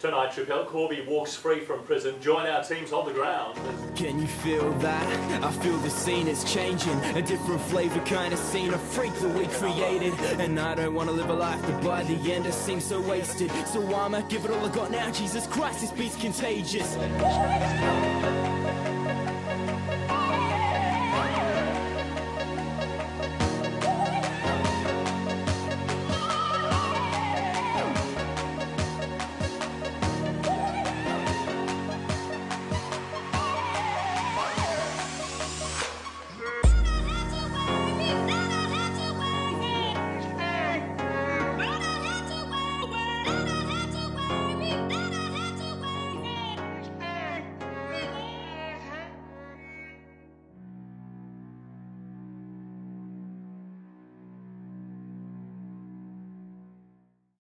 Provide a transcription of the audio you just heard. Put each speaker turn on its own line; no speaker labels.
Tonight, Schapelle Corby walks free from prison. Join our teams on the ground.
Can you feel that? I feel the scene is changing. A different flavor kind of scene, a freak that we created. And I don't want to live a life that by the end it seems so wasted. So I'ma give it all I got now. Jesus Christ, this beat's contagious.